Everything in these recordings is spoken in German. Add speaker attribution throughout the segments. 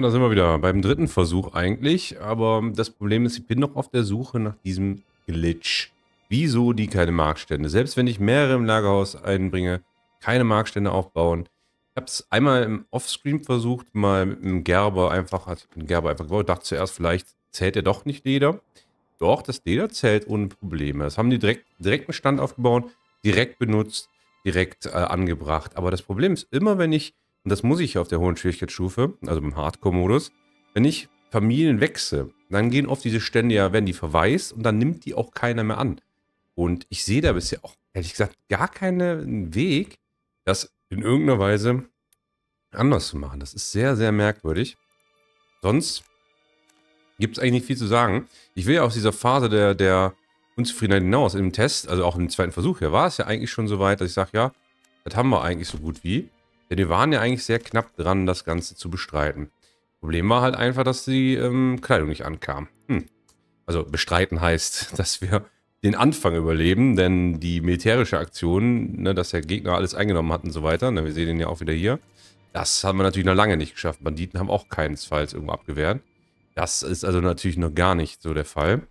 Speaker 1: Da sind wir wieder beim dritten Versuch eigentlich. Aber das Problem ist, ich bin noch auf der Suche nach diesem Glitch. Wieso die keine Marktstände? Selbst wenn ich mehrere im Lagerhaus einbringe, keine Marktstände aufbauen. Ich habe es einmal im Offscreen versucht, mal mit einem Gerber einfach, hat einen Gerber einfach gebaut. Dachte zuerst, vielleicht zählt er doch nicht Leder. Doch, das Leder zählt ohne Probleme. Das haben die direkt, direkt einen Stand aufgebaut, direkt benutzt, direkt äh, angebracht. Aber das Problem ist immer, wenn ich, und das muss ich auf der hohen Schwierigkeitsstufe, also im Hardcore-Modus, wenn ich Familien wechsle, dann gehen oft diese Stände ja, werden die verwaist und dann nimmt die auch keiner mehr an. Und ich sehe da bisher auch, ehrlich gesagt, gar keinen Weg, das in irgendeiner Weise anders zu machen. Das ist sehr, sehr merkwürdig. Sonst gibt es eigentlich nicht viel zu sagen. Ich will ja aus dieser Phase der, der Unzufriedenheit hinaus. Im Test, also auch im zweiten Versuch hier, war es ja eigentlich schon so weit, dass ich sage, ja, das haben wir eigentlich so gut wie. Denn wir waren ja eigentlich sehr knapp dran, das Ganze zu bestreiten. Problem war halt einfach, dass die ähm, Kleidung nicht ankam. Hm. Also bestreiten heißt, dass wir den Anfang überleben, denn die militärische Aktion, ne, dass der Gegner alles eingenommen hat und so weiter, ne, wir sehen ihn ja auch wieder hier, das haben wir natürlich noch lange nicht geschafft. Banditen haben auch keinesfalls irgendwo abgewehrt. Das ist also natürlich noch gar nicht so der Fall.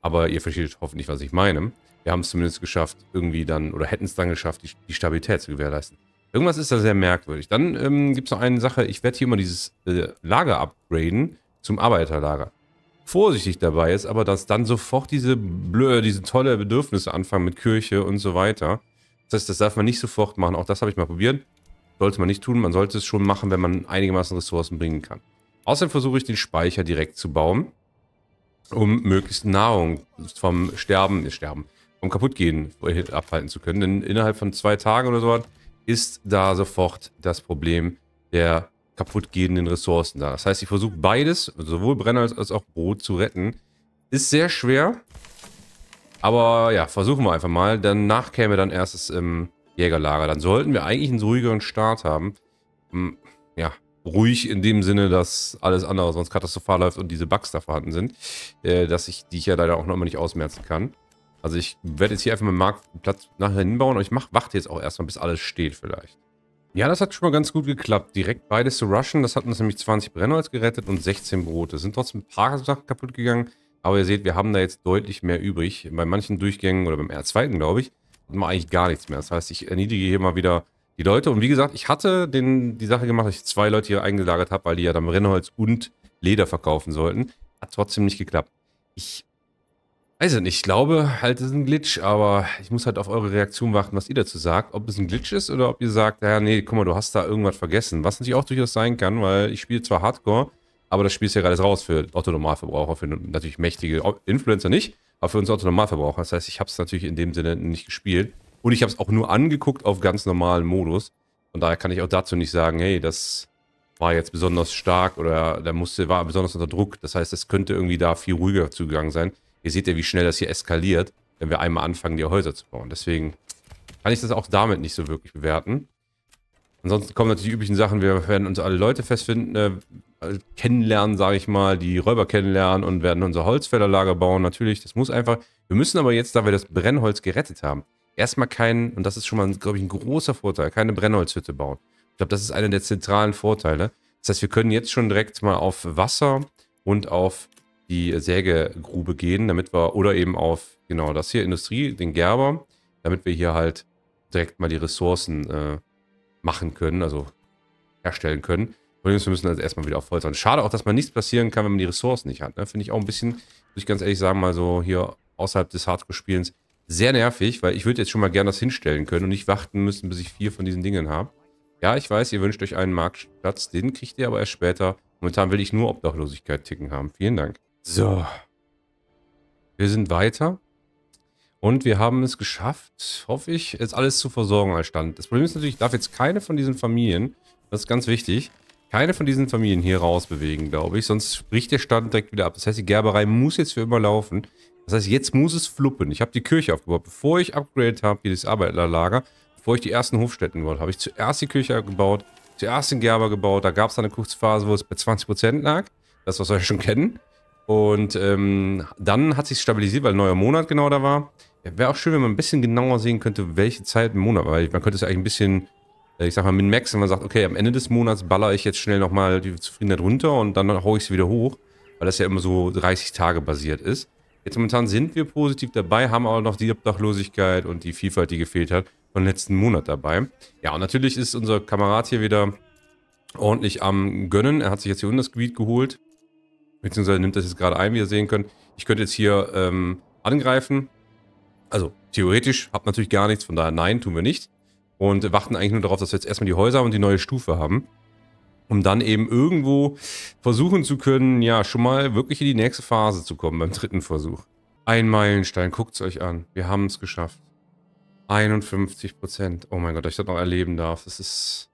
Speaker 1: Aber ihr versteht hoffentlich, was ich meine. Wir haben es zumindest geschafft, irgendwie dann, oder hätten es dann geschafft, die, die, Stabilität zu gewährleisten. Irgendwas ist da sehr merkwürdig. Dann ähm, gibt es noch eine Sache, ich werde hier immer dieses äh, Lager upgraden zum Arbeiterlager. Vorsichtig dabei ist aber, dass dann sofort diese, blöde, diese tolle Bedürfnisse anfangen mit Kirche und so weiter. Das heißt, das darf man nicht sofort machen. Auch das habe ich mal probiert. Sollte man nicht tun. Man sollte es schon machen, wenn man einigermaßen Ressourcen bringen kann. Außerdem versuche ich den Speicher direkt zu bauen, um möglichst Nahrung vom Sterben, äh, Sterben, vom Kaputtgehen abhalten zu können. Denn innerhalb von zwei Tagen oder so ist da sofort das Problem der kaputtgehenden Ressourcen da. Das heißt, ich versuche beides, sowohl Brenner als auch Brot zu retten. Ist sehr schwer, aber ja, versuchen wir einfach mal. Danach käme dann erst das ähm, Jägerlager. Dann sollten wir eigentlich einen ruhigeren Start haben. Ähm, ja, ruhig in dem Sinne, dass alles andere sonst katastrophal läuft und diese Bugs da vorhanden sind, äh, dass ich, die ich ja leider auch noch immer nicht ausmerzen kann. Also ich werde jetzt hier einfach mal Marktplatz nachher hinbauen und ich mach, warte jetzt auch erstmal, bis alles steht vielleicht. Ja, das hat schon mal ganz gut geklappt. Direkt beides zu rushen. Das hat uns nämlich 20 Brennholz gerettet und 16 Brote. Es sind trotzdem ein paar Sachen kaputt gegangen. Aber ihr seht, wir haben da jetzt deutlich mehr übrig. Bei manchen Durchgängen oder beim R2. glaube ich, hat man eigentlich gar nichts mehr. Das heißt, ich erniedrige hier mal wieder die Leute. Und wie gesagt, ich hatte den, die Sache gemacht, dass ich zwei Leute hier eingelagert habe, weil die ja dann Brennholz und Leder verkaufen sollten. Hat trotzdem nicht geklappt. Ich weiß nicht, ich glaube halt, es ist ein Glitch, aber ich muss halt auf eure Reaktion warten, was ihr dazu sagt. Ob es ein Glitch ist oder ob ihr sagt, ja, nee, guck mal, du hast da irgendwas vergessen. Was natürlich auch durchaus sein kann, weil ich spiele zwar Hardcore, aber das Spiel ist ja gerade raus für Otto-Normalverbraucher, für natürlich mächtige Influencer nicht, aber für uns Otto-Normalverbraucher. Das heißt, ich habe es natürlich in dem Sinne nicht gespielt. Und ich habe es auch nur angeguckt auf ganz normalen Modus. Von daher kann ich auch dazu nicht sagen, hey, das war jetzt besonders stark oder der musste, war besonders unter Druck. Das heißt, es könnte irgendwie da viel ruhiger zugegangen sein. Ihr seht ja, wie schnell das hier eskaliert, wenn wir einmal anfangen, die Häuser zu bauen. Deswegen kann ich das auch damit nicht so wirklich bewerten. Ansonsten kommen natürlich die üblichen Sachen. Wir werden uns alle Leute festfinden, äh, kennenlernen, sage ich mal, die Räuber kennenlernen und werden unser Holzfällerlager bauen. Natürlich, das muss einfach. Wir müssen aber jetzt, da wir das Brennholz gerettet haben, erstmal keinen, und das ist schon mal, glaube ich, ein großer Vorteil, keine Brennholzhütte bauen. Ich glaube, das ist einer der zentralen Vorteile. Das heißt, wir können jetzt schon direkt mal auf Wasser und auf die Sägegrube gehen, damit wir, oder eben auf, genau, das hier, Industrie, den Gerber, damit wir hier halt direkt mal die Ressourcen äh, machen können, also herstellen können. Übrigens, wir müssen also erstmal wieder auf an. Schade auch, dass man nichts passieren kann, wenn man die Ressourcen nicht hat. Ne? Finde ich auch ein bisschen, muss ich ganz ehrlich sagen, mal so hier außerhalb des Hardcore-Spielens sehr nervig, weil ich würde jetzt schon mal gerne das hinstellen können und nicht warten müssen, bis ich vier von diesen Dingen habe. Ja, ich weiß, ihr wünscht euch einen Marktplatz, den kriegt ihr aber erst später. Momentan will ich nur Obdachlosigkeit ticken haben. Vielen Dank. So. Wir sind weiter. Und wir haben es geschafft, hoffe ich, jetzt alles zu versorgen als Stand. Das Problem ist natürlich, ich darf jetzt keine von diesen Familien, das ist ganz wichtig, keine von diesen Familien hier raus bewegen, glaube ich. Sonst bricht der Stand direkt wieder ab. Das heißt, die Gerberei muss jetzt für immer laufen. Das heißt, jetzt muss es fluppen. Ich habe die Kirche aufgebaut. Bevor ich upgradet habe, hier das Arbeiterlager, bevor ich die ersten Hofstätten gebaut habe, ich zuerst die Kirche gebaut, zuerst den Gerber gebaut. Da gab es eine Kurzphase, wo es bei 20% lag. Das, was wir schon kennen. Und ähm, dann hat sich stabilisiert, weil neuer Monat genau da war. Wäre auch schön, wenn man ein bisschen genauer sehen könnte, welche Zeit im Monat war. Man könnte es eigentlich ein bisschen äh, ich sag mal, Min-Max, wenn man sagt, okay, am Ende des Monats baller ich jetzt schnell nochmal die Zufriedenheit runter und dann haue ich sie wieder hoch, weil das ja immer so 30 Tage basiert ist. Jetzt momentan sind wir positiv dabei, haben aber noch die Obdachlosigkeit und die Vielfalt, die gefehlt hat, von letzten Monat dabei. Ja, und natürlich ist unser Kamerad hier wieder ordentlich am Gönnen. Er hat sich jetzt hier unten das Gebiet geholt, beziehungsweise nimmt das jetzt gerade ein, wie ihr sehen könnt. Ich könnte jetzt hier ähm, angreifen. Also theoretisch, habt natürlich gar nichts, von daher nein, tun wir nicht. Und warten eigentlich nur darauf, dass wir jetzt erstmal die Häuser und die neue Stufe haben. Um dann eben irgendwo versuchen zu können, ja, schon mal wirklich in die nächste Phase zu kommen beim dritten Versuch. Ein Meilenstein, guckt es euch an. Wir haben es geschafft. 51 Prozent. Oh mein Gott, dass ich das noch erleben darf. Das ist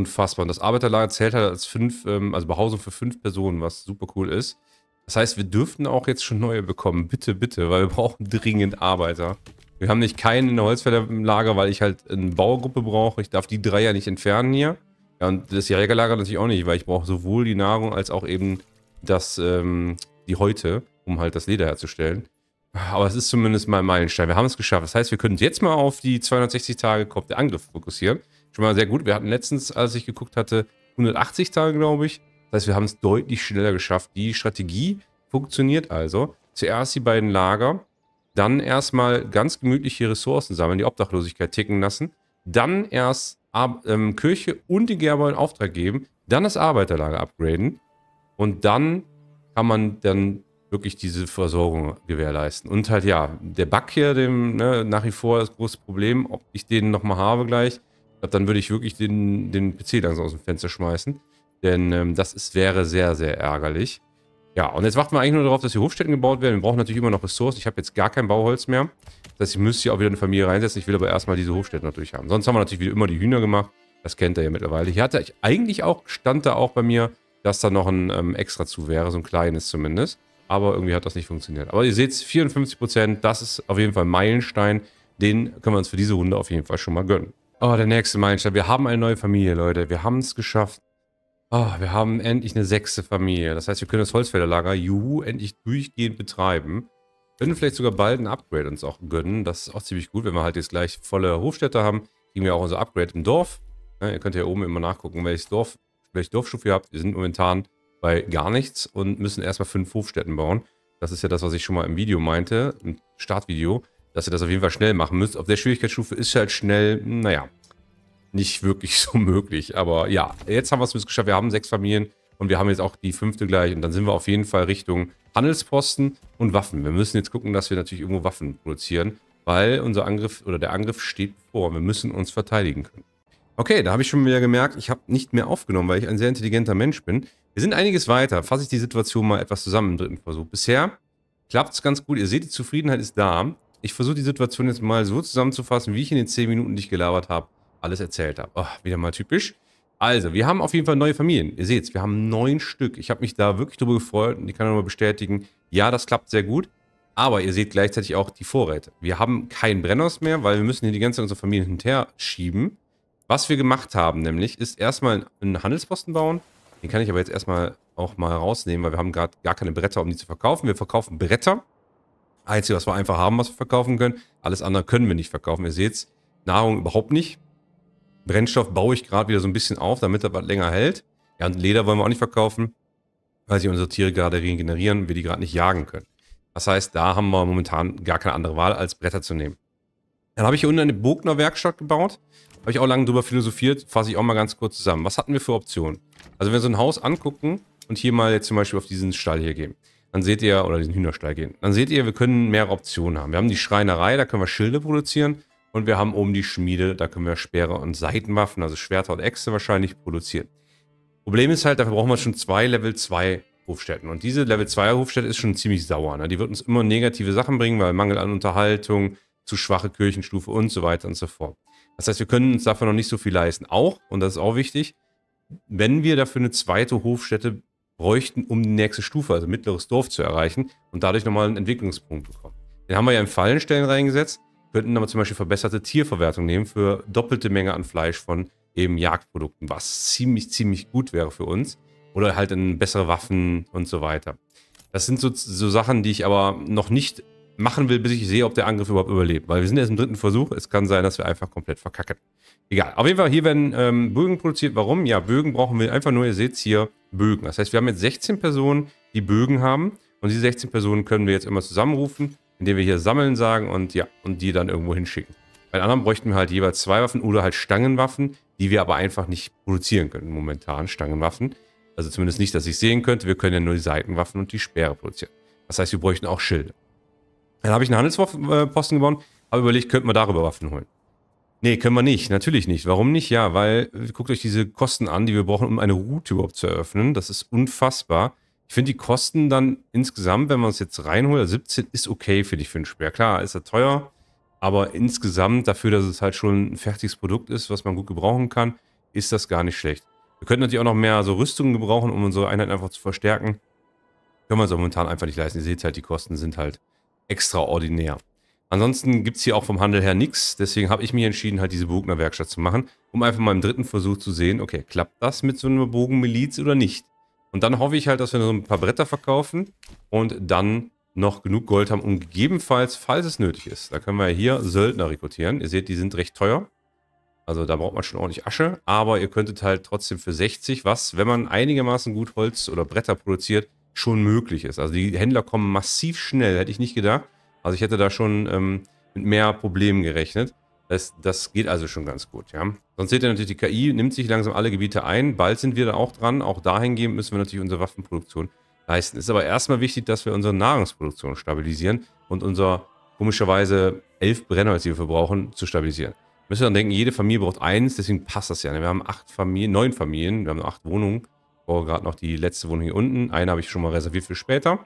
Speaker 1: unfassbar. Und das Arbeiterlager zählt halt als fünf, ähm, also Behausung für fünf Personen, was super cool ist. Das heißt, wir dürften auch jetzt schon neue bekommen. Bitte, bitte, weil wir brauchen dringend Arbeiter. Wir haben nicht keinen in der Holzfällerlager, weil ich halt eine Bauergruppe brauche. Ich darf die drei ja nicht entfernen hier. Ja, und das Jägerlager natürlich auch nicht, weil ich brauche sowohl die Nahrung als auch eben das, ähm, die Häute, um halt das Leder herzustellen. Aber es ist zumindest mal ein Meilenstein. Wir haben es geschafft. Das heißt, wir können jetzt mal auf die 260 Tage Kopf der Angriff fokussieren. Schon mal sehr gut. Wir hatten letztens, als ich geguckt hatte, 180 Tage, glaube ich. Das heißt, wir haben es deutlich schneller geschafft. Die Strategie funktioniert also. Zuerst die beiden Lager, dann erstmal ganz gemütliche Ressourcen sammeln, die Obdachlosigkeit ticken lassen, dann erst Ar ähm, Kirche und die Gerber in Auftrag geben, dann das Arbeiterlager upgraden und dann kann man dann wirklich diese Versorgung gewährleisten. Und halt ja, der Bug hier, dem ne, nach wie vor das große Problem, ob ich den nochmal habe gleich, dann würde ich wirklich den, den PC langsam aus dem Fenster schmeißen. Denn ähm, das ist, wäre sehr, sehr ärgerlich. Ja, und jetzt warten wir eigentlich nur darauf, dass die Hofstätten gebaut werden. Wir brauchen natürlich immer noch Ressourcen. Ich habe jetzt gar kein Bauholz mehr. Das heißt, ich müsste hier auch wieder eine Familie reinsetzen. Ich will aber erstmal diese Hofstätten natürlich haben. Sonst haben wir natürlich wieder immer die Hühner gemacht. Das kennt ihr ja mittlerweile. Hier hatte ich eigentlich auch, stand da auch bei mir, dass da noch ein ähm, extra zu wäre, so ein kleines zumindest. Aber irgendwie hat das nicht funktioniert. Aber ihr seht, 54%, das ist auf jeden Fall ein Meilenstein. Den können wir uns für diese Runde auf jeden Fall schon mal gönnen. Oh, der nächste Meilenstein. Wir haben eine neue Familie, Leute. Wir haben es geschafft. Oh, wir haben endlich eine sechste Familie. Das heißt, wir können das Holzfällerlager, juhu, endlich durchgehend betreiben. Können vielleicht sogar bald ein Upgrade uns auch gönnen. Das ist auch ziemlich gut, wenn wir halt jetzt gleich volle Hofstädte haben. Kriegen wir auch unser Upgrade im Dorf. Ja, ihr könnt ja oben immer nachgucken, welches Dorf, welche Dorfstufe ihr habt. Wir sind momentan bei gar nichts und müssen erstmal fünf Hofstätten bauen. Das ist ja das, was ich schon mal im Video meinte, im Startvideo, dass ihr das auf jeden Fall schnell machen müsst. Auf der Schwierigkeitsstufe ist halt schnell, naja, nicht wirklich so möglich. Aber ja, jetzt haben wir es geschafft. Wir haben sechs Familien und wir haben jetzt auch die fünfte gleich. Und dann sind wir auf jeden Fall Richtung Handelsposten und Waffen. Wir müssen jetzt gucken, dass wir natürlich irgendwo Waffen produzieren, weil unser Angriff oder der Angriff steht vor. Wir müssen uns verteidigen können. Okay, da habe ich schon wieder gemerkt, ich habe nicht mehr aufgenommen, weil ich ein sehr intelligenter Mensch bin. Wir sind einiges weiter. Fasse ich die Situation mal etwas zusammen im dritten Versuch. Bisher klappt es ganz gut. Ihr seht, die Zufriedenheit ist da. Ich versuche die Situation jetzt mal so zusammenzufassen, wie ich in den 10 Minuten, die ich gelabert habe, alles erzählt habe. Oh, wieder mal typisch. Also, wir haben auf jeden Fall neue Familien. Ihr seht wir haben neun Stück. Ich habe mich da wirklich drüber gefreut und ich kann nur bestätigen, ja, das klappt sehr gut. Aber ihr seht gleichzeitig auch die Vorräte. Wir haben kein Brennhaus mehr, weil wir müssen hier die ganze Zeit unsere Familien hinterher schieben. Was wir gemacht haben nämlich, ist erstmal einen Handelsposten bauen. Den kann ich aber jetzt erstmal auch mal rausnehmen, weil wir haben gerade gar keine Bretter, um die zu verkaufen. Wir verkaufen Bretter. Einzige, was wir einfach haben, was wir verkaufen können. Alles andere können wir nicht verkaufen. Ihr seht Nahrung überhaupt nicht. Brennstoff baue ich gerade wieder so ein bisschen auf, damit er was länger hält. Ja, und Leder wollen wir auch nicht verkaufen, weil sich unsere Tiere gerade regenerieren wir die gerade nicht jagen können. Das heißt, da haben wir momentan gar keine andere Wahl, als Bretter zu nehmen. Dann habe ich hier unten eine Bogner Werkstatt gebaut. Habe ich auch lange drüber philosophiert, fasse ich auch mal ganz kurz zusammen. Was hatten wir für Optionen? Also wenn wir so ein Haus angucken und hier mal jetzt zum Beispiel auf diesen Stall hier gehen, dann seht ihr, oder diesen Hühnerstall gehen, dann seht ihr, wir können mehrere Optionen haben. Wir haben die Schreinerei, da können wir Schilde produzieren. Und wir haben oben die Schmiede, da können wir Speere und Seitenwaffen, also Schwerter und Äxte wahrscheinlich produzieren. Problem ist halt, dafür brauchen wir schon zwei Level 2 Hofstätten. Und diese Level 2 Hofstätte ist schon ziemlich sauer. Ne? Die wird uns immer negative Sachen bringen, weil Mangel an Unterhaltung, zu schwache Kirchenstufe und so weiter und so fort. Das heißt, wir können uns dafür noch nicht so viel leisten. Auch, und das ist auch wichtig, wenn wir dafür eine zweite Hofstätte bräuchten, um die nächste Stufe, also mittleres Dorf zu erreichen und dadurch nochmal einen Entwicklungspunkt bekommen. Den haben wir ja in Fallenstellen reingesetzt könnten aber zum Beispiel verbesserte Tierverwertung nehmen für doppelte Menge an Fleisch von eben Jagdprodukten, was ziemlich, ziemlich gut wäre für uns. Oder halt in bessere Waffen und so weiter. Das sind so, so Sachen, die ich aber noch nicht machen will, bis ich sehe, ob der Angriff überhaupt überlebt. Weil wir sind jetzt im dritten Versuch. Es kann sein, dass wir einfach komplett verkacken. Egal. Auf jeden Fall, hier werden ähm, Bögen produziert. Warum? Ja, Bögen brauchen wir einfach nur, ihr seht hier, Bögen. Das heißt, wir haben jetzt 16 Personen, die Bögen haben. Und diese 16 Personen können wir jetzt immer zusammenrufen, indem wir hier sammeln sagen und ja, und die dann irgendwo hinschicken. Bei anderen bräuchten wir halt jeweils zwei Waffen oder halt Stangenwaffen, die wir aber einfach nicht produzieren können momentan, Stangenwaffen. Also zumindest nicht, dass ich sehen könnte. Wir können ja nur die Seitenwaffen und die Speere produzieren. Das heißt, wir bräuchten auch Schilde. Dann habe ich einen Handelsposten gebaut, habe überlegt, könnten wir darüber Waffen holen. Nee, können wir nicht. Natürlich nicht. Warum nicht? Ja, weil, guckt euch diese Kosten an, die wir brauchen, um eine Route überhaupt zu eröffnen. Das ist unfassbar. Ich finde die Kosten dann insgesamt, wenn man es jetzt reinholt, 17 ist okay, finde ich, für ein Speer. Klar, ist er teuer, aber insgesamt dafür, dass es halt schon ein fertiges Produkt ist, was man gut gebrauchen kann, ist das gar nicht schlecht. Wir könnten natürlich auch noch mehr so Rüstungen gebrauchen, um unsere Einheit einfach zu verstärken. Können wir uns momentan einfach nicht leisten. Ihr seht halt, die Kosten sind halt extraordinär. Ansonsten gibt es hier auch vom Handel her nichts. Deswegen habe ich mich entschieden, halt diese Bogner Werkstatt zu machen, um einfach mal im dritten Versuch zu sehen, okay, klappt das mit so einer Bogenmiliz oder nicht? Und dann hoffe ich halt, dass wir so ein paar Bretter verkaufen und dann noch genug Gold haben, um gegebenenfalls, falls es nötig ist, da können wir hier Söldner rekrutieren. Ihr seht, die sind recht teuer. Also da braucht man schon ordentlich Asche, aber ihr könntet halt trotzdem für 60, was, wenn man einigermaßen gut Holz oder Bretter produziert, schon möglich ist. Also die Händler kommen massiv schnell, hätte ich nicht gedacht. Also ich hätte da schon ähm, mit mehr Problemen gerechnet. Das, das geht also schon ganz gut, ja. Sonst seht ihr natürlich, die KI nimmt sich langsam alle Gebiete ein. Bald sind wir da auch dran. Auch dahingehend müssen wir natürlich unsere Waffenproduktion leisten. Ist aber erstmal wichtig, dass wir unsere Nahrungsproduktion stabilisieren und unser komischerweise elf Brenner, die wir verbrauchen, zu stabilisieren. Müssen wir dann denken, jede Familie braucht eins, deswegen passt das ja. Wir haben acht Familien, neun Familien, wir haben acht Wohnungen. Ich brauche gerade noch die letzte Wohnung hier unten. Eine habe ich schon mal reserviert für später.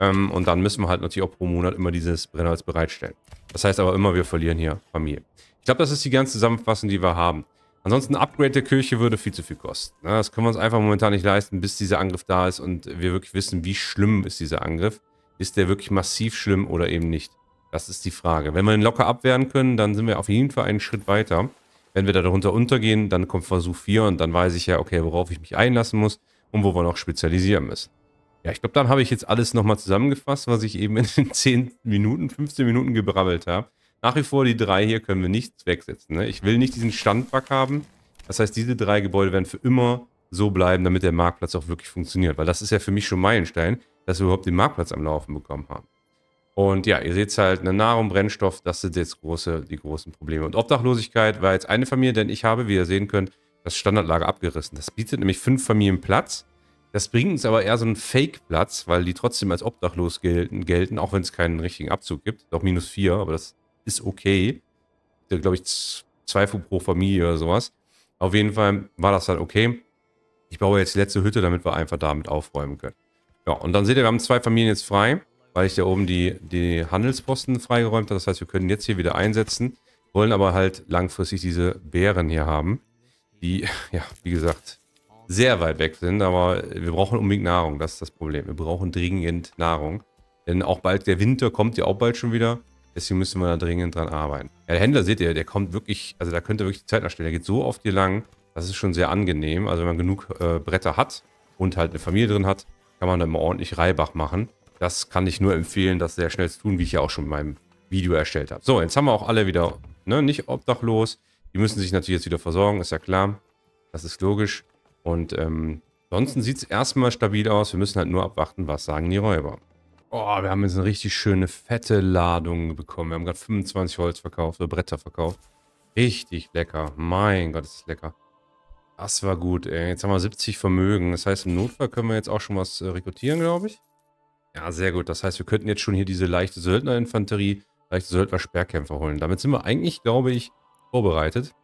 Speaker 1: Ähm, und dann müssen wir halt natürlich auch pro Monat immer dieses Brennholz bereitstellen. Das heißt aber immer, wir verlieren hier Familie. Ich glaube, das ist die ganze Zusammenfassung, die wir haben. Ansonsten ein Upgrade der Kirche würde viel zu viel kosten. Das können wir uns einfach momentan nicht leisten, bis dieser Angriff da ist und wir wirklich wissen, wie schlimm ist dieser Angriff. Ist der wirklich massiv schlimm oder eben nicht? Das ist die Frage. Wenn wir ihn locker abwehren können, dann sind wir auf jeden Fall einen Schritt weiter. Wenn wir da darunter untergehen, dann kommt Versuch 4 und dann weiß ich ja, okay, worauf ich mich einlassen muss und wo wir noch spezialisieren müssen. Ja, ich glaube, dann habe ich jetzt alles nochmal zusammengefasst, was ich eben in den 10 Minuten, 15 Minuten gebrabbelt habe. Nach wie vor die drei hier können wir nichts wegsetzen. Ne? Ich will nicht diesen Standbug haben. Das heißt, diese drei Gebäude werden für immer so bleiben, damit der Marktplatz auch wirklich funktioniert. Weil das ist ja für mich schon Meilenstein, dass wir überhaupt den Marktplatz am Laufen bekommen haben. Und ja, ihr seht halt, eine Nahrung, Brennstoff, das sind jetzt große, die großen Probleme. Und Obdachlosigkeit war jetzt eine Familie, denn ich habe, wie ihr sehen könnt, das Standardlager abgerissen. Das bietet nämlich fünf Familien Platz. Das bringt uns aber eher so einen Fake-Platz, weil die trotzdem als obdachlos gelten, gelten auch wenn es keinen richtigen Abzug gibt. Doch minus vier, aber das ist okay. Glaube ich, zwei pro Familie oder sowas. Auf jeden Fall war das dann okay. Ich baue jetzt die letzte Hütte, damit wir einfach damit aufräumen können. Ja, und dann seht ihr, wir haben zwei Familien jetzt frei, weil ich da oben die, die Handelsposten freigeräumt habe. Das heißt, wir können jetzt hier wieder einsetzen, wollen aber halt langfristig diese Bären hier haben, die, ja, wie gesagt, sehr weit weg sind, aber wir brauchen unbedingt Nahrung, das ist das Problem. Wir brauchen dringend Nahrung, denn auch bald der Winter kommt ja auch bald schon wieder. Deswegen müssen wir da dringend dran arbeiten. Ja, der Händler, seht ihr, der kommt wirklich, also da könnt ihr wirklich die Zeit nachstellen. Der geht so oft hier lang, das ist schon sehr angenehm. Also wenn man genug äh, Bretter hat und halt eine Familie drin hat, kann man dann mal ordentlich Reibach machen. Das kann ich nur empfehlen, das sehr schnell zu tun, wie ich ja auch schon in meinem Video erstellt habe. So, jetzt haben wir auch alle wieder ne, nicht obdachlos. Die müssen sich natürlich jetzt wieder versorgen, ist ja klar. Das ist logisch. Und ähm, ansonsten sieht es erstmal stabil aus. Wir müssen halt nur abwarten, was sagen die Räuber. Oh, wir haben jetzt eine richtig schöne fette Ladung bekommen. Wir haben gerade 25 Holz verkauft oder Bretter verkauft. Richtig lecker. Mein Gott, ist lecker. Das war gut, ey. Jetzt haben wir 70 Vermögen. Das heißt, im Notfall können wir jetzt auch schon was äh, rekrutieren, glaube ich. Ja, sehr gut. Das heißt, wir könnten jetzt schon hier diese leichte Söldnerinfanterie, leichte Söldner-Sperrkämpfer holen. Damit sind wir eigentlich, glaube ich, vorbereitet.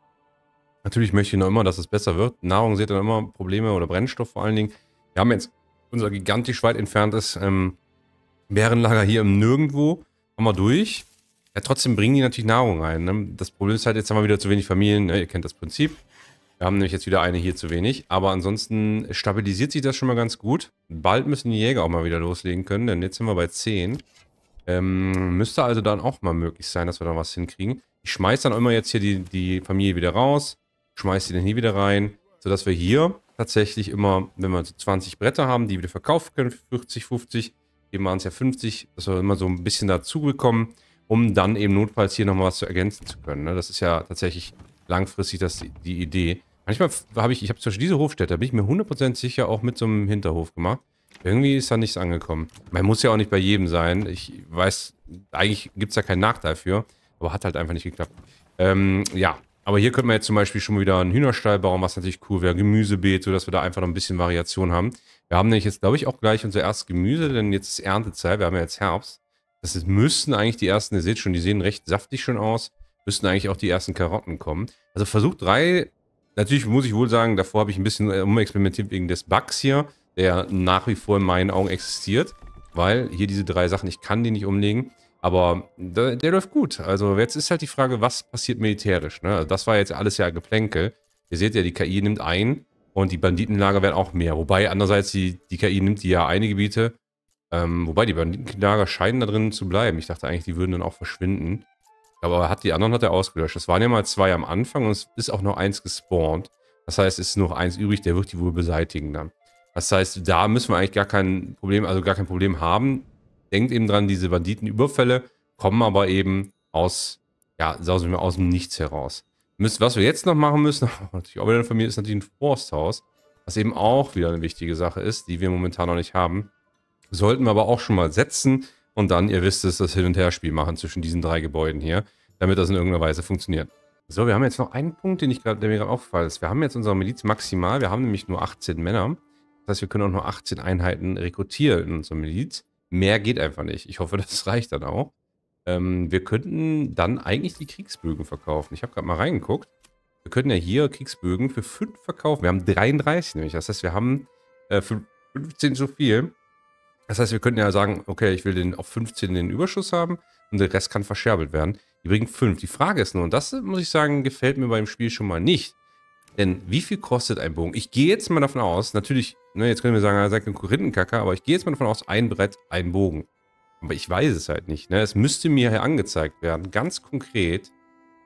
Speaker 1: Natürlich möchte ich noch immer, dass es besser wird. Nahrung ihr noch immer Probleme oder Brennstoff vor allen Dingen. Wir haben jetzt unser gigantisch weit entferntes ähm, Bärenlager hier im Nirgendwo. Haben wir durch. Ja, trotzdem bringen die natürlich Nahrung rein. Ne? Das Problem ist halt, jetzt haben wir wieder zu wenig Familien. Ne? Ihr kennt das Prinzip. Wir haben nämlich jetzt wieder eine hier zu wenig. Aber ansonsten stabilisiert sich das schon mal ganz gut. Bald müssen die Jäger auch mal wieder loslegen können, denn jetzt sind wir bei 10. Ähm, müsste also dann auch mal möglich sein, dass wir da was hinkriegen. Ich schmeiße dann immer jetzt hier die, die Familie wieder raus, schmeiße die dann hier wieder rein, sodass wir hier tatsächlich immer, wenn wir so 20 Bretter haben, die wieder verkaufen können für 40, 50, Hier waren es ja 50. Das war immer so ein bisschen dazugekommen, um dann eben notfalls hier nochmal was zu ergänzen zu können. Ne? Das ist ja tatsächlich langfristig das, die Idee. Manchmal habe ich, ich habe zum Beispiel diese Hofstätte, da bin ich mir 100% sicher auch mit so einem Hinterhof gemacht. Irgendwie ist da nichts angekommen. Man muss ja auch nicht bei jedem sein. Ich weiß, eigentlich gibt es da keinen Nachteil für, aber hat halt einfach nicht geklappt. Ähm, ja, aber hier könnte man jetzt zum Beispiel schon wieder einen Hühnerstall bauen, was natürlich cool wäre. Gemüsebeet, sodass wir da einfach noch ein bisschen Variation haben. Wir haben nämlich jetzt, glaube ich, auch gleich unser erstes Gemüse, denn jetzt ist Erntezeit. Wir haben ja jetzt Herbst. Das müssten eigentlich die ersten, ihr seht schon, die sehen recht saftig schon aus. Müssten eigentlich auch die ersten Karotten kommen. Also Versuch 3, natürlich muss ich wohl sagen, davor habe ich ein bisschen umexperimentiert wegen des Bugs hier, der nach wie vor in meinen Augen existiert. Weil hier diese drei Sachen, ich kann die nicht umlegen. Aber der, der, läuft gut. Also jetzt ist halt die Frage, was passiert militärisch. Ne? Also das war jetzt alles ja Geplänkel. Ihr seht ja, die KI nimmt ein und die Banditenlager werden auch mehr. Wobei andererseits die, die KI nimmt die ja eine Gebiete. Ähm, wobei die Banditenlager scheinen da drin zu bleiben. Ich dachte eigentlich, die würden dann auch verschwinden. Aber hat die anderen hat er ausgelöscht. Es waren ja mal zwei am Anfang und es ist auch noch eins gespawnt. Das heißt, es ist noch eins übrig, der wird die wohl beseitigen dann. Das heißt, da müssen wir eigentlich gar kein Problem, also gar kein Problem haben denkt eben dran, diese Banditenüberfälle kommen aber eben aus, ja, sagen aus dem Nichts heraus. was wir jetzt noch machen müssen, natürlich auch wieder eine Familie, ist natürlich ein Forsthaus, was eben auch wieder eine wichtige Sache ist, die wir momentan noch nicht haben. Sollten wir aber auch schon mal setzen und dann, ihr wisst es, das Hin- und Herspiel machen zwischen diesen drei Gebäuden hier, damit das in irgendeiner Weise funktioniert. So, wir haben jetzt noch einen Punkt, den ich grad, der mir gerade aufgefallen ist. Wir haben jetzt unsere Miliz maximal, wir haben nämlich nur 18 Männer. Das heißt, wir können auch nur 18 Einheiten rekrutieren in unserer Miliz. Mehr geht einfach nicht. Ich hoffe, das reicht dann auch. Ähm, wir könnten dann eigentlich die Kriegsbögen verkaufen. Ich habe gerade mal reingeguckt. Wir könnten ja hier Kriegsbögen für 5 verkaufen. Wir haben 33 nämlich. Das heißt, wir haben äh, 15 so viel. Das heißt, wir könnten ja sagen, okay, ich will den auf 15 den Überschuss haben und der Rest kann verscherbelt werden. Die bringen 5. Die Frage ist nur, und das muss ich sagen, gefällt mir beim Spiel schon mal nicht. Denn wie viel kostet ein Bogen? Ich gehe jetzt mal davon aus, natürlich, ne, jetzt können wir sagen, er sagt ein Korinthenkacker, aber ich gehe jetzt mal davon aus, ein Brett, ein Bogen. Aber ich weiß es halt nicht. Ne? Es müsste mir hier angezeigt werden, ganz konkret,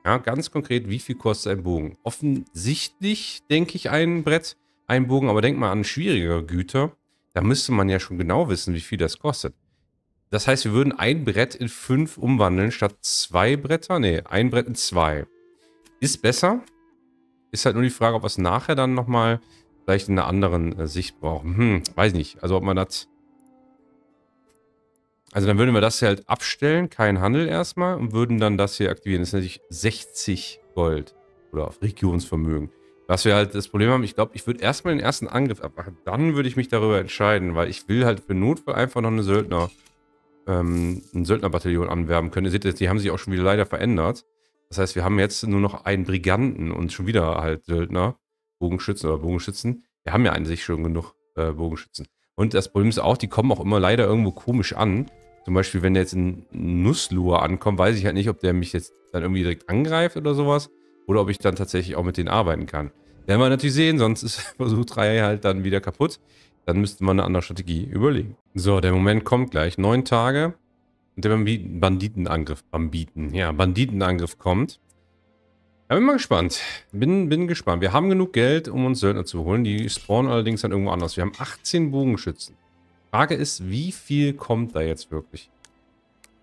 Speaker 1: ja, ganz konkret, wie viel kostet ein Bogen. Offensichtlich denke ich ein Brett, ein Bogen, aber denk mal an schwierigere Güter. Da müsste man ja schon genau wissen, wie viel das kostet. Das heißt, wir würden ein Brett in fünf umwandeln, statt zwei Bretter. Ne, ein Brett in zwei. Ist besser, ist halt nur die Frage, ob wir es nachher dann nochmal vielleicht in einer anderen äh, Sicht brauchen. Hm, weiß nicht. Also ob man das... Also dann würden wir das hier halt abstellen, kein Handel erstmal und würden dann das hier aktivieren. Das ist natürlich 60 Gold oder auf Regionsvermögen. Was wir halt das Problem haben, ich glaube, ich würde erstmal den ersten Angriff abmachen. Dann würde ich mich darüber entscheiden, weil ich will halt für Notfall einfach noch eine Söldner, ähm, ein Söldnerbataillon anwerben können. Ihr seht die haben sich auch schon wieder leider verändert. Das heißt, wir haben jetzt nur noch einen Briganten und schon wieder halt Söldner, Bogenschützen oder Bogenschützen. Wir haben ja an sich schon genug äh, Bogenschützen. Und das Problem ist auch, die kommen auch immer leider irgendwo komisch an. Zum Beispiel, wenn jetzt in Nusslur ankommt, weiß ich halt nicht, ob der mich jetzt dann irgendwie direkt angreift oder sowas. Oder ob ich dann tatsächlich auch mit denen arbeiten kann. Werden wir natürlich sehen, sonst ist Versuch 3 halt dann wieder kaputt. Dann müsste man eine andere Strategie überlegen. So, der Moment kommt gleich. Neun Tage der Banditenangriff, Bambiten, ja, Banditenangriff kommt. Ja, bin mal gespannt. Bin, bin gespannt. Wir haben genug Geld, um uns Söldner zu holen. Die spawnen allerdings dann irgendwo anders. Wir haben 18 Bogenschützen. Frage ist, wie viel kommt da jetzt wirklich?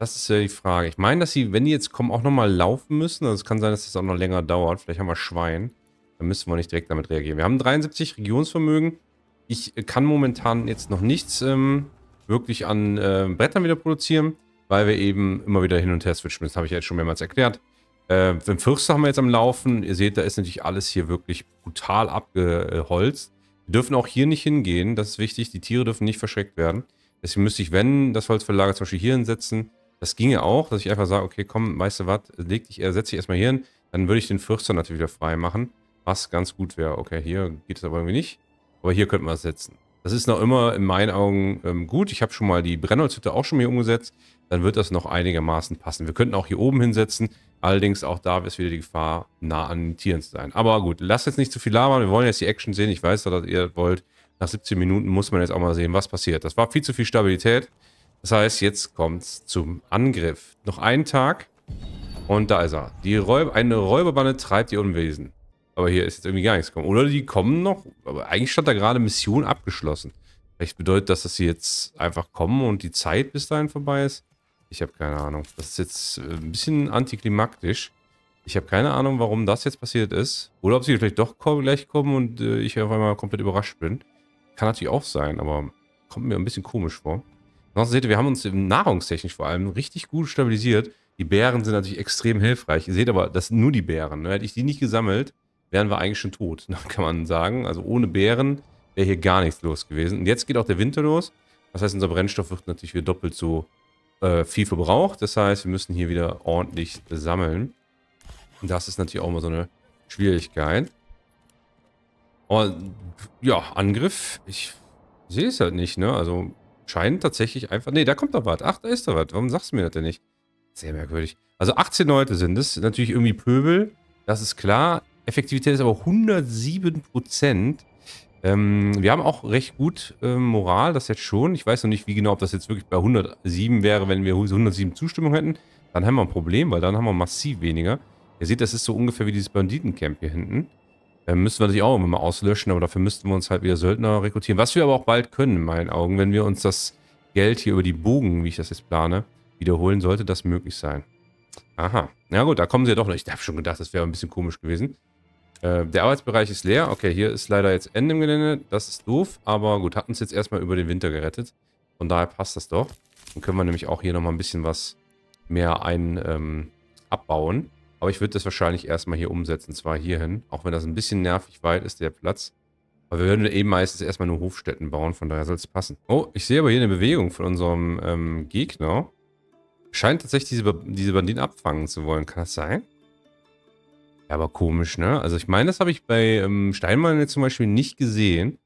Speaker 1: Das ist ja die Frage. Ich meine, dass sie, wenn die jetzt kommen, auch nochmal laufen müssen. Also es kann sein, dass das auch noch länger dauert. Vielleicht haben wir Schwein. Dann müssen wir nicht direkt damit reagieren. Wir haben 73 Regionsvermögen. Ich kann momentan jetzt noch nichts ähm, wirklich an äh, Brettern wieder produzieren weil wir eben immer wieder hin und her switchen. Das habe ich jetzt schon mehrmals erklärt. Äh, den Fürster haben wir jetzt am Laufen. Ihr seht, da ist natürlich alles hier wirklich brutal abgeholzt. Wir dürfen auch hier nicht hingehen, das ist wichtig. Die Tiere dürfen nicht verschreckt werden. Deswegen müsste ich, wenn das Holzverlager zum Beispiel hier hinsetzen, das ginge auch, dass ich einfach sage, okay, komm, weißt du was, leg dich, setz dich erstmal hier hin. Dann würde ich den Fürster natürlich wieder frei machen, was ganz gut wäre. Okay, hier geht es aber irgendwie nicht. Aber hier könnten wir es setzen. Das ist noch immer in meinen Augen ähm, gut. Ich habe schon mal die Brennholzhütte auch schon hier umgesetzt. Dann wird das noch einigermaßen passen. Wir könnten auch hier oben hinsetzen. Allerdings auch da ist wieder die Gefahr, nah an den Tieren zu sein. Aber gut, lasst jetzt nicht zu viel labern. Wir wollen jetzt die Action sehen. Ich weiß, dass ihr wollt. Nach 17 Minuten muss man jetzt auch mal sehen, was passiert. Das war viel zu viel Stabilität. Das heißt, jetzt kommt es zum Angriff. Noch einen Tag. Und da ist er. Die Räub eine Räuberbande treibt die Unwesen. Aber hier ist jetzt irgendwie gar nichts gekommen. Oder die kommen noch. Aber eigentlich stand da gerade Mission abgeschlossen. Vielleicht bedeutet das, dass sie jetzt einfach kommen und die Zeit bis dahin vorbei ist. Ich habe keine Ahnung. Das ist jetzt äh, ein bisschen antiklimaktisch. Ich habe keine Ahnung, warum das jetzt passiert ist. Oder ob sie vielleicht doch gleich kommen und äh, ich auf einmal komplett überrascht bin. Kann natürlich auch sein, aber kommt mir ein bisschen komisch vor. Ansonsten seht ihr, wir haben uns nahrungstechnisch vor allem richtig gut stabilisiert. Die Beeren sind natürlich extrem hilfreich. Ihr seht aber, das sind nur die Beeren. Ne? Hätte ich die nicht gesammelt, wären wir eigentlich schon tot, kann man sagen. Also ohne Beeren wäre hier gar nichts los gewesen. Und jetzt geht auch der Winter los. Das heißt, unser Brennstoff wird natürlich wieder doppelt so äh, viel verbraucht. Das heißt, wir müssen hier wieder ordentlich sammeln. Und das ist natürlich auch mal so eine Schwierigkeit. Und ja, Angriff, ich sehe es halt nicht, ne? Also scheint tatsächlich einfach... Ne, da kommt doch was. Ach, da ist da was. Warum sagst du mir das denn nicht? Sehr merkwürdig. Also 18 Leute sind es. Natürlich irgendwie Pöbel. Das ist klar. Effektivität ist aber 107 Prozent. Ähm, wir haben auch recht gut ähm, Moral, das jetzt schon. Ich weiß noch nicht, wie genau, ob das jetzt wirklich bei 107 wäre, wenn wir 107 Zustimmung hätten. Dann haben wir ein Problem, weil dann haben wir massiv weniger. Ihr seht, das ist so ungefähr wie dieses Banditencamp hier hinten. Ähm, müssen wir natürlich auch immer mal auslöschen, aber dafür müssten wir uns halt wieder Söldner rekrutieren. Was wir aber auch bald können, in meinen Augen, wenn wir uns das Geld hier über die Bogen, wie ich das jetzt plane, wiederholen, sollte das möglich sein. Aha. Na gut, da kommen sie ja doch noch. Ich habe schon gedacht, das wäre ein bisschen komisch gewesen. Äh, der Arbeitsbereich ist leer. Okay, hier ist leider jetzt Ende im Gelände. Das ist doof, aber gut, hat uns jetzt erstmal über den Winter gerettet. Von daher passt das doch. Dann können wir nämlich auch hier nochmal ein bisschen was mehr ein ähm, abbauen. Aber ich würde das wahrscheinlich erstmal hier umsetzen, zwar hierhin. Auch wenn das ein bisschen nervig weit ist, der Platz. Aber wir würden eben meistens erstmal nur Hofstätten bauen, von daher soll es passen. Oh, ich sehe aber hier eine Bewegung von unserem ähm, Gegner. Scheint tatsächlich diese, diese Banditen abfangen zu wollen. Kann das sein? Ja, aber komisch, ne? Also ich meine, das habe ich bei ähm, Steinmann jetzt zum Beispiel nicht gesehen.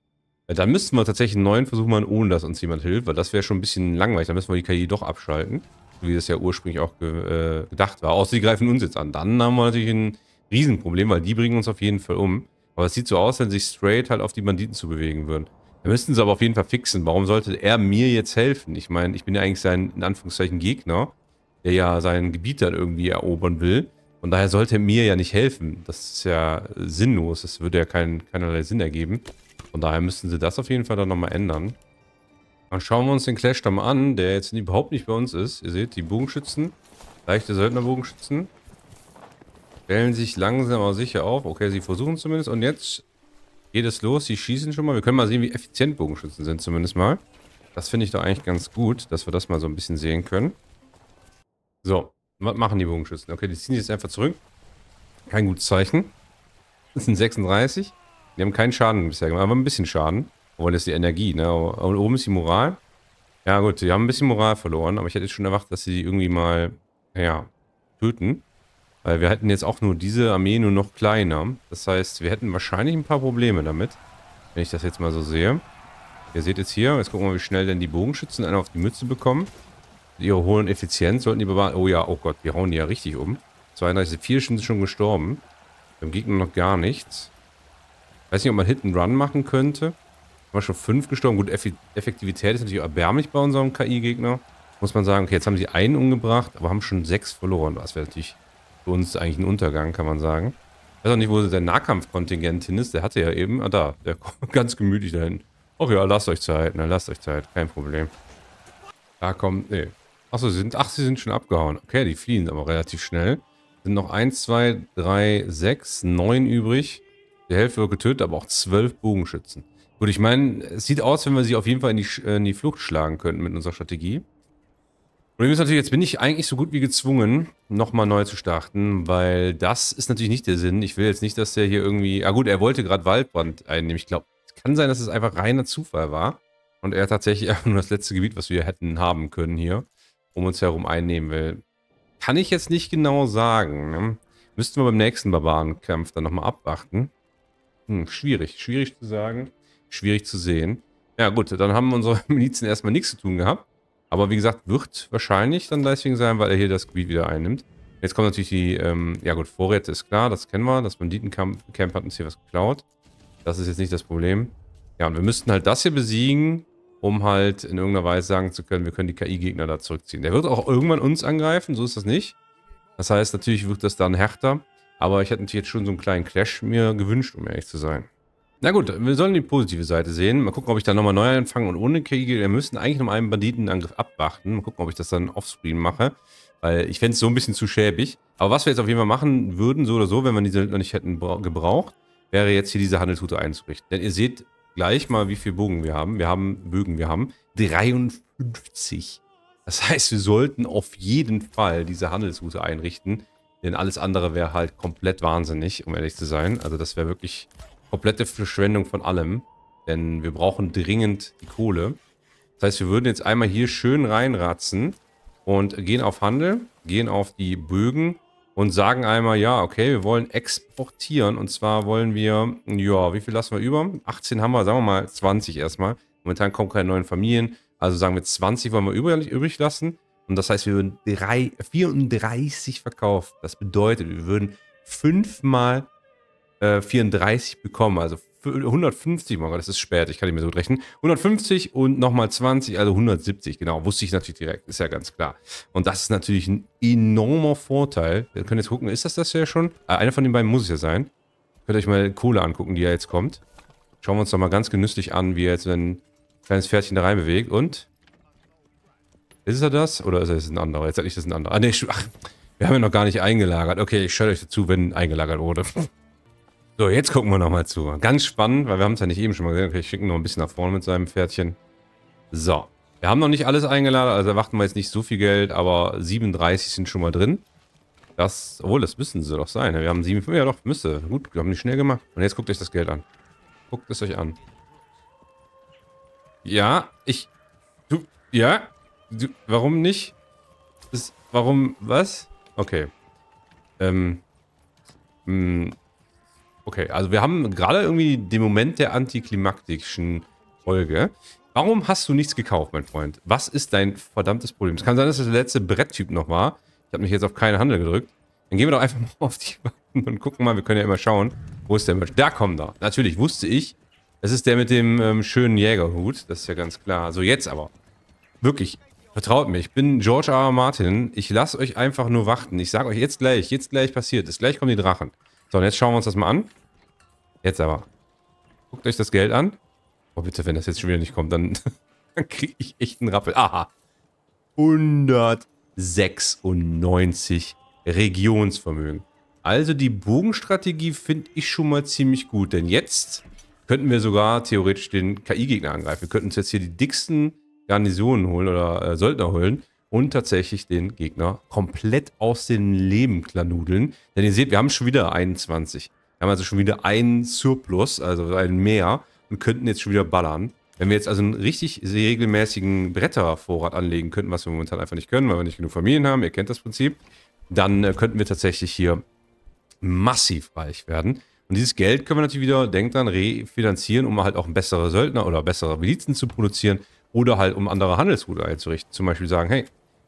Speaker 1: Ja, dann müssten wir tatsächlich einen neuen Versuch machen, ohne dass uns jemand hilft, weil das wäre schon ein bisschen langweilig. Dann müssen wir die KI doch abschalten, wie das ja ursprünglich auch ge äh, gedacht war. Außer die greifen uns jetzt an. Dann haben wir natürlich ein Riesenproblem, weil die bringen uns auf jeden Fall um. Aber es sieht so aus, wenn sie sich straight halt auf die Banditen zu bewegen würden. Wir müssten sie aber auf jeden Fall fixen. Warum sollte er mir jetzt helfen? Ich meine, ich bin ja eigentlich sein, in Anführungszeichen, Gegner, der ja sein Gebiet dann irgendwie erobern will. Von daher sollte mir ja nicht helfen. Das ist ja sinnlos. Das würde ja kein, keinerlei Sinn ergeben. Von daher müssten sie das auf jeden Fall dann nochmal ändern. Dann schauen wir uns den Clash da mal an, der jetzt überhaupt nicht bei uns ist. Ihr seht, die Bogenschützen, leichte Söldnerbogenschützen, stellen sich langsam aber sicher auf. Okay, sie versuchen zumindest. Und jetzt geht es los. Sie schießen schon mal. Wir können mal sehen, wie effizient Bogenschützen sind zumindest mal. Das finde ich doch eigentlich ganz gut, dass wir das mal so ein bisschen sehen können. So, was machen die Bogenschützen? Okay, die ziehen sich jetzt einfach zurück. Kein gutes Zeichen. Das sind 36. Die haben keinen Schaden bisher gemacht, aber ein bisschen Schaden. Obwohl, das ist die Energie, ne? Und oben ist die Moral. Ja gut, die haben ein bisschen Moral verloren, aber ich hätte jetzt schon erwartet, dass sie die irgendwie mal, naja, töten. Weil wir hätten jetzt auch nur diese Armee nur noch kleiner. Das heißt, wir hätten wahrscheinlich ein paar Probleme damit. Wenn ich das jetzt mal so sehe. Ihr seht jetzt hier, jetzt gucken wir mal, wie schnell denn die Bogenschützen einer auf die Mütze bekommen ihre hohen Effizienz sollten die bewahren. Oh ja, oh Gott, wir hauen die ja richtig um. 32, vier sind schon gestorben. Beim Gegner noch gar nichts. Weiß nicht, ob man Hit and Run machen könnte. Haben schon fünf gestorben. Gut, Eff Effektivität ist natürlich erbärmlich bei unserem KI-Gegner. Muss man sagen, okay, jetzt haben sie einen umgebracht, aber haben schon sechs verloren. Das wäre natürlich für uns eigentlich ein Untergang, kann man sagen. Ich weiß auch nicht, wo der Nahkampfkontingent hin ist. Der hatte ja eben, ah da, der kommt ganz gemütlich dahin. Ach ja, lasst euch Zeit, ne, lasst euch Zeit, kein Problem. Da kommt, nee, Achso, sie sind, ach, sie sind schon abgehauen. Okay, die fliehen aber relativ schnell. Sind noch 1, 2, 3, 6, 9 übrig. Die Hälfte wird getötet, aber auch 12 Bogenschützen. Gut, ich meine, es sieht aus, wenn wir sie auf jeden Fall in die, äh, in die Flucht schlagen könnten mit unserer Strategie. Problem ist natürlich, jetzt bin ich eigentlich so gut wie gezwungen, nochmal neu zu starten, weil das ist natürlich nicht der Sinn. Ich will jetzt nicht, dass der hier irgendwie... Ah gut, er wollte gerade Waldbrand einnehmen. Ich glaube, es kann sein, dass es einfach reiner Zufall war. Und er tatsächlich einfach nur das letzte Gebiet, was wir hätten haben können hier um uns herum einnehmen will. Kann ich jetzt nicht genau sagen. Ne? Müssten wir beim nächsten Barbarenkampf dann nochmal abwarten. Hm, schwierig. Schwierig zu sagen. Schwierig zu sehen. Ja gut, dann haben unsere Milizen erstmal nichts zu tun gehabt. Aber wie gesagt, wird wahrscheinlich dann deswegen sein, weil er hier das Gebiet wieder einnimmt. Jetzt kommt natürlich die, ähm, ja gut, Vorräte ist klar, das kennen wir. Das Banditencamp hat uns hier was geklaut. Das ist jetzt nicht das Problem. Ja, und wir müssten halt das hier besiegen, um halt in irgendeiner Weise sagen zu können, wir können die KI-Gegner da zurückziehen. Der wird auch irgendwann uns angreifen, so ist das nicht. Das heißt, natürlich wird das dann härter, aber ich hätte natürlich jetzt schon so einen kleinen Clash mir gewünscht, um ehrlich zu sein. Na gut, wir sollen die positive Seite sehen. Mal gucken, ob ich da nochmal neu anfange und ohne Kriege. Wir müssten eigentlich noch einen Banditenangriff abwarten. Mal gucken, ob ich das dann offscreen mache. Weil ich fände es so ein bisschen zu schäbig. Aber was wir jetzt auf jeden Fall machen würden, so oder so, wenn wir diese noch nicht hätten gebraucht, wäre jetzt hier diese Handelshute einzurichten. Denn ihr seht gleich mal, wie viel Bogen wir haben. Wir haben Bögen, wir haben 53. Das heißt, wir sollten auf jeden Fall diese Handelsroute einrichten, denn alles andere wäre halt komplett wahnsinnig, um ehrlich zu sein. Also das wäre wirklich komplette Verschwendung von allem, denn wir brauchen dringend die Kohle. Das heißt, wir würden jetzt einmal hier schön reinratzen und gehen auf Handel, gehen auf die Bögen und sagen einmal, ja, okay, wir wollen exportieren und zwar wollen wir, ja, wie viel lassen wir über? 18 haben wir, sagen wir mal 20 erstmal. Momentan kommen keine neuen Familien, also sagen wir 20 wollen wir übrig lassen. Und das heißt, wir würden 3, 34 verkaufen. Das bedeutet, wir würden fünfmal äh, 34 bekommen. Also 150, oh Gott, das ist spät, ich kann nicht mehr so rechnen. 150 und nochmal 20, also 170, genau, wusste ich natürlich direkt, ist ja ganz klar. Und das ist natürlich ein enormer Vorteil. Wir können jetzt gucken, ist das das ja schon? Äh, einer von den beiden muss es ja sein. Könnt ihr euch mal Kohle angucken, die ja jetzt kommt. Schauen wir uns doch mal ganz genüsslich an, wie er jetzt ein kleines Pferdchen da rein bewegt. Und? Ist er das? Oder ist es ein anderer? Jetzt sag ich, das ein anderer. Ah, nee, ach, wir haben ja noch gar nicht eingelagert. Okay, ich schaue euch dazu, wenn eingelagert wurde. So, jetzt gucken wir nochmal zu. Ganz spannend, weil wir haben es ja nicht eben schon mal gesehen. Okay, ich schicke noch ein bisschen nach vorne mit seinem Pferdchen. So. Wir haben noch nicht alles eingeladen, also erwarten wir jetzt nicht so viel Geld, aber 37 sind schon mal drin. Das, obwohl, das müssen sie doch sein. Wir haben 7, ja doch, müsste. Gut, wir haben nicht schnell gemacht. Und jetzt guckt euch das Geld an. Guckt es euch an. Ja, ich, du, ja, du, warum nicht? Das, warum, was? Okay. Ähm, mh, hm, Okay, also wir haben gerade irgendwie den Moment der antiklimaktischen Folge. Warum hast du nichts gekauft, mein Freund? Was ist dein verdammtes Problem? Es kann sein, dass das der letzte Bretttyp noch war. Ich habe mich jetzt auf keinen Handel gedrückt. Dann gehen wir doch einfach mal auf die Waffen und gucken mal. Wir können ja immer schauen. Wo ist der Mensch? Da kommt er. Natürlich, wusste ich. Das ist der mit dem ähm, schönen Jägerhut. Das ist ja ganz klar. Also jetzt aber. Wirklich. Vertraut mir. Ich bin George R. R. Martin. Ich lasse euch einfach nur warten. Ich sage euch jetzt gleich. Jetzt gleich passiert es. Gleich kommen die Drachen. So, und jetzt schauen wir uns das mal an. Jetzt aber. Guckt euch das Geld an. Oh, bitte, wenn das jetzt schon wieder nicht kommt, dann, dann kriege ich echt einen Rappel. Aha. 196 Regionsvermögen. Also die Bogenstrategie finde ich schon mal ziemlich gut, denn jetzt könnten wir sogar theoretisch den KI-Gegner angreifen. Wir könnten uns jetzt hier die dicksten Garnisonen holen oder äh, Söldner holen und tatsächlich den Gegner komplett aus den Leben klanudeln. Denn ihr seht, wir haben schon wieder 21. Wir haben also schon wieder einen Surplus, also ein Mehr und könnten jetzt schon wieder ballern. Wenn wir jetzt also einen richtig regelmäßigen Brettervorrat anlegen könnten, was wir momentan einfach nicht können, weil wir nicht genug Familien haben, ihr kennt das Prinzip, dann äh, könnten wir tatsächlich hier massiv reich werden. Und dieses Geld können wir natürlich wieder, denkt dann, refinanzieren, um halt auch bessere Söldner oder bessere Milizen zu produzieren oder halt um andere Handelsrouten einzurichten. Zum Beispiel sagen, hey,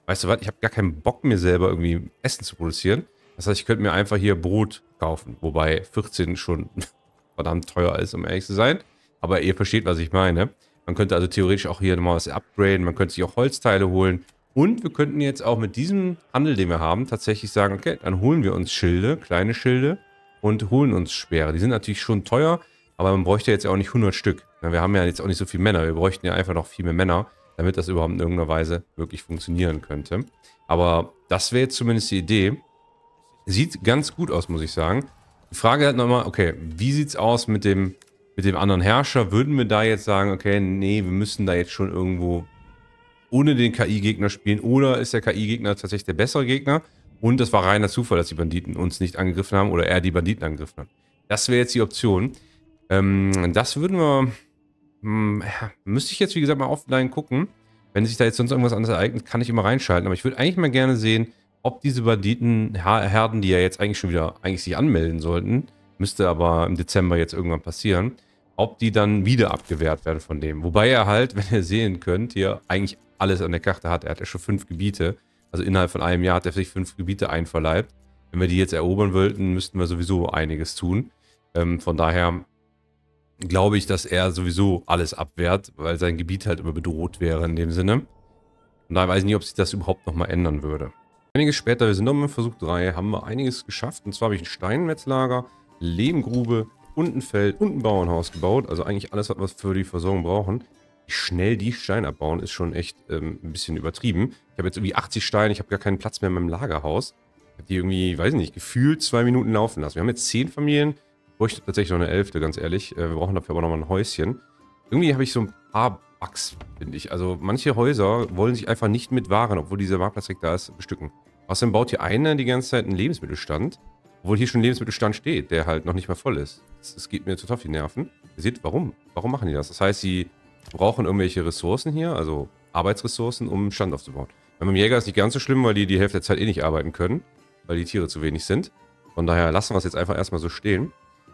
Speaker 1: weißt du was, ich habe gar keinen Bock mir selber irgendwie Essen zu produzieren. Das heißt, ich könnte mir einfach hier Brot kaufen, wobei 14 schon verdammt teuer ist, um ehrlich zu sein. Aber ihr versteht, was ich meine. Man könnte also theoretisch auch hier nochmal was upgraden, man könnte sich auch Holzteile holen. Und wir könnten jetzt auch mit diesem Handel, den wir haben, tatsächlich sagen, okay, dann holen wir uns Schilde, kleine Schilde und holen uns Speere. Die sind natürlich schon teuer, aber man bräuchte jetzt auch nicht 100 Stück. Wir haben ja jetzt auch nicht so viele Männer, wir bräuchten ja einfach noch viel mehr Männer, damit das überhaupt in irgendeiner Weise wirklich funktionieren könnte. Aber das wäre jetzt zumindest die Idee. Sieht ganz gut aus, muss ich sagen. Die Frage halt nochmal, okay, wie sieht's aus mit dem, mit dem anderen Herrscher? Würden wir da jetzt sagen, okay, nee, wir müssen da jetzt schon irgendwo ohne den KI-Gegner spielen oder ist der KI-Gegner tatsächlich der bessere Gegner? Und das war reiner Zufall, dass die Banditen uns nicht angegriffen haben oder er die Banditen angegriffen hat. Das wäre jetzt die Option. Ähm, das würden wir... Hm, müsste ich jetzt, wie gesagt, mal offline gucken. Wenn sich da jetzt sonst irgendwas anderes ereignet, kann ich immer reinschalten. Aber ich würde eigentlich mal gerne sehen, ob diese Banditenherden, die ja jetzt eigentlich schon wieder eigentlich sich anmelden sollten, müsste aber im Dezember jetzt irgendwann passieren, ob die dann wieder abgewehrt werden von dem. Wobei er halt, wenn ihr sehen könnt, hier eigentlich alles an der Karte hat. Er hat ja schon fünf Gebiete. Also innerhalb von einem Jahr hat er sich fünf Gebiete einverleibt. Wenn wir die jetzt erobern wollten, müssten wir sowieso einiges tun. Ähm, von daher glaube ich, dass er sowieso alles abwehrt, weil sein Gebiet halt immer bedroht wäre in dem Sinne. Und da weiß ich nicht, ob sich das überhaupt nochmal ändern würde. Einiges später, wir sind noch im Versuch 3, haben wir einiges geschafft. Und zwar habe ich ein Steinmetzlager, Lehmgrube, und ein Feld und ein Bauernhaus gebaut. Also eigentlich alles, was wir für die Versorgung brauchen. Wie schnell die Steine abbauen, ist schon echt ähm, ein bisschen übertrieben. Ich habe jetzt irgendwie 80 Steine, ich habe gar keinen Platz mehr in meinem Lagerhaus. Ich habe die irgendwie, weiß nicht, gefühlt zwei Minuten laufen lassen. Wir haben jetzt zehn Familien. Bräuchte tatsächlich noch eine elfte, ganz ehrlich. Äh, wir brauchen dafür aber nochmal ein Häuschen. Irgendwie habe ich so ein paar Bugs, finde ich. Also manche Häuser wollen sich einfach nicht mit Waren, obwohl dieser Marktplatz direkt da ist, bestücken. Außerdem baut hier einer die ganze Zeit einen Lebensmittelstand, obwohl hier schon ein Lebensmittelstand steht, der halt noch nicht mal voll ist. Das, das geht mir total auf die Nerven. Ihr seht, warum? Warum machen die das? Das heißt, sie brauchen irgendwelche Ressourcen hier, also Arbeitsressourcen, um einen Stand aufzubauen. Beim Jäger ist nicht ganz so schlimm, weil die die Hälfte der Zeit eh nicht arbeiten können, weil die Tiere zu wenig sind. Von daher lassen wir es jetzt einfach erstmal so stehen.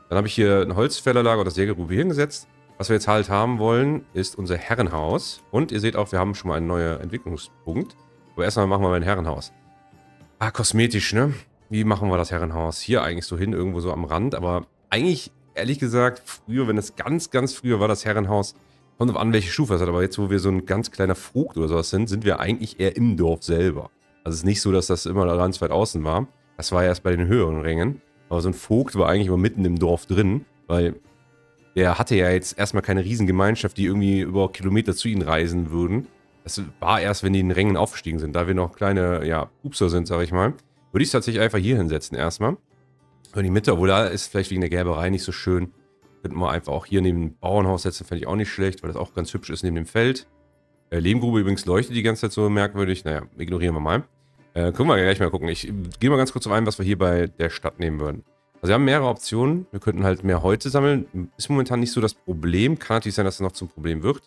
Speaker 1: Dann habe ich hier ein Holzfällerlager und das Jägergrube hingesetzt. Was wir jetzt halt haben wollen, ist unser Herrenhaus. Und ihr seht auch, wir haben schon mal einen neuen Entwicklungspunkt. Aber erstmal machen wir mal ein Herrenhaus. Ah, kosmetisch, ne? Wie machen wir das Herrenhaus? Hier eigentlich so hin, irgendwo so am Rand. Aber eigentlich, ehrlich gesagt, früher, wenn es ganz, ganz früher war, das Herrenhaus, kommt auf an, welche Stufe es hat. Aber jetzt, wo wir so ein ganz kleiner Vogt oder sowas sind, sind wir eigentlich eher im Dorf selber. Also es ist nicht so, dass das immer ganz weit außen war. Das war erst bei den höheren Rängen. Aber so ein Vogt war eigentlich immer mitten im Dorf drin, weil der hatte ja jetzt erstmal keine Riesengemeinschaft, die irgendwie über Kilometer zu ihnen reisen würden. Das war erst, wenn die in den Rängen aufgestiegen sind. Da wir noch kleine, ja, Pupser sind, sag ich mal, würde ich es tatsächlich einfach hier hinsetzen erstmal. In die Mitte, obwohl da ist vielleicht wegen der Gerberei nicht so schön. Könnten wir einfach auch hier neben dem Bauernhaus setzen, fände ich auch nicht schlecht, weil das auch ganz hübsch ist neben dem Feld. Äh, Lehmgrube übrigens leuchtet die ganze Zeit so merkwürdig. Naja, ignorieren wir mal. Äh, können wir gleich mal gucken. Ich gehe mal ganz kurz auf ein, was wir hier bei der Stadt nehmen würden. Also wir haben mehrere Optionen. Wir könnten halt mehr Holze sammeln. Ist momentan nicht so das Problem. Kann natürlich sein, dass es noch zum Problem wird.